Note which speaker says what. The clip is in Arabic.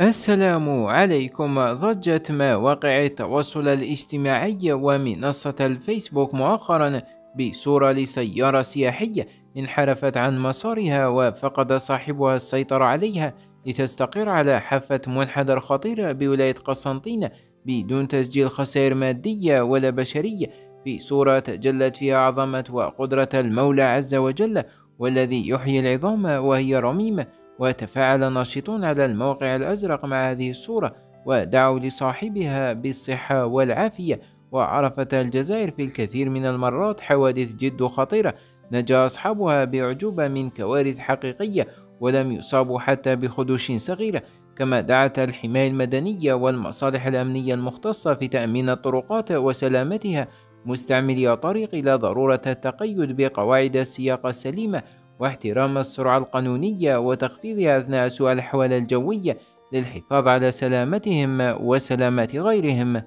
Speaker 1: السلام عليكم. ضجت مواقع التواصل الاجتماعي ومنصة الفيسبوك مؤخرا بصورة لسيارة سياحية انحرفت عن مسارها وفقد صاحبها السيطرة عليها لتستقر على حافة منحدر خطيرة بولاية قسنطينة بدون تسجيل خسائر مادية ولا بشرية في صورة تجلت فيها عظمة وقدرة المولى عز وجل والذي يحيي العظام وهي رميمة. وتفاعل ناشطون على الموقع الأزرق مع هذه الصورة ودعوا لصاحبها بالصحة والعافية. وعرفت الجزائر في الكثير من المرات حوادث جد خطيرة نجا أصحابها بأعجوبة من كوارث حقيقية ولم يصابوا حتى بخدوش صغيرة كما دعت الحماية المدنية والمصالح الأمنية المختصة في تأمين الطرقات وسلامتها مستعملي الطريق إلى ضرورة التقيد بقواعد السياقة السليمة واحترام السرعة القانونية وتخفيضها أثناء سوء الأحوال الجوية للحفاظ على سلامتهم وسلامة غيرهم.